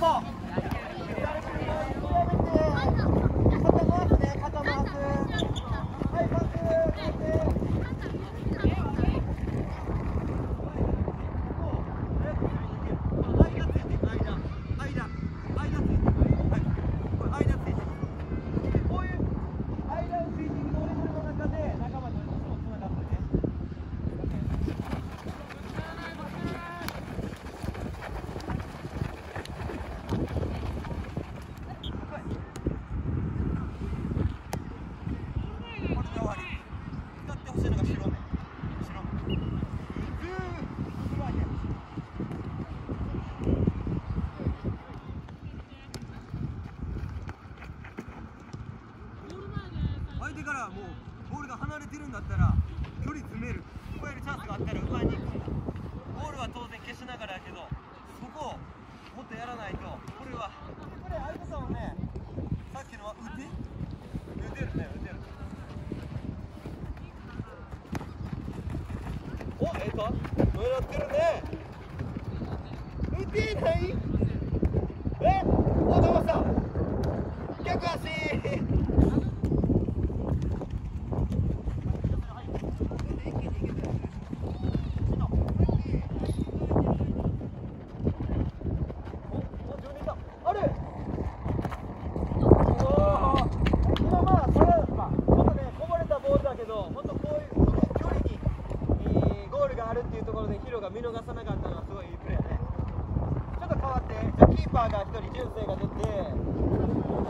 꺾어 狙って？るね打てない？え？おどうした逆足あれ今まあそれはちょっとねこぼれたボールだけどもっとこういう距離に、えーゴールがあるっていうところでヒロが見逃さなかったのはすごいいいプレーやねちょっと変わってじゃキーパーが1人純正が出て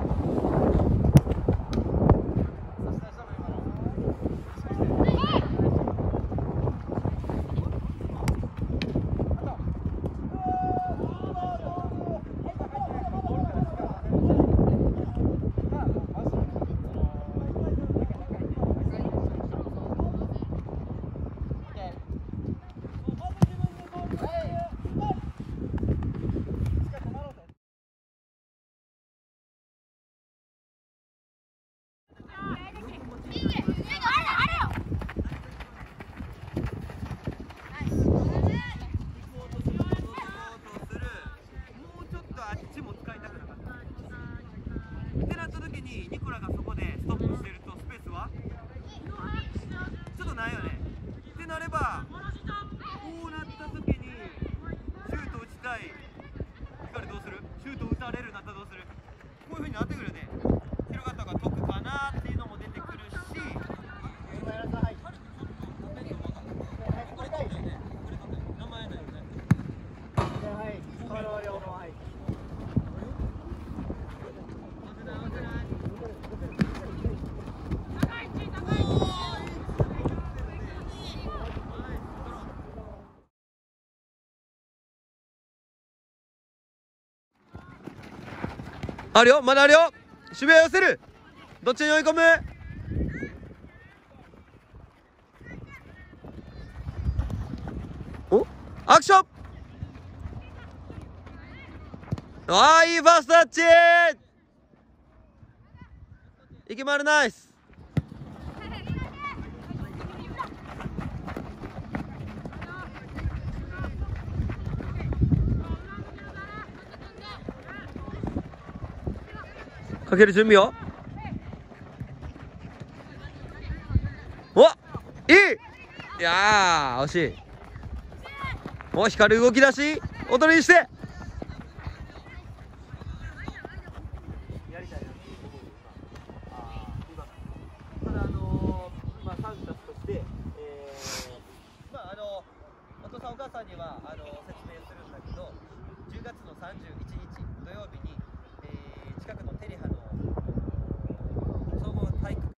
もうちょっとあっちも使いたくなかったってなった時にニコラがそこでストップしてるとスペースは？ちょっとないよね。ってなればこうなった時にシュート打ちたい光どうするシュート打たれるなったらどうするこういう風になってくるよね広がった方が得かなっていうのも出てくるし名前ないよねあるよまだあるよ。守備は寄せる。どっちに追い込む？お？アクション。ああいいファーストタッチ。息丸ナイス。かける準備よおいいいやー惜しいお光る動き出し踊りにして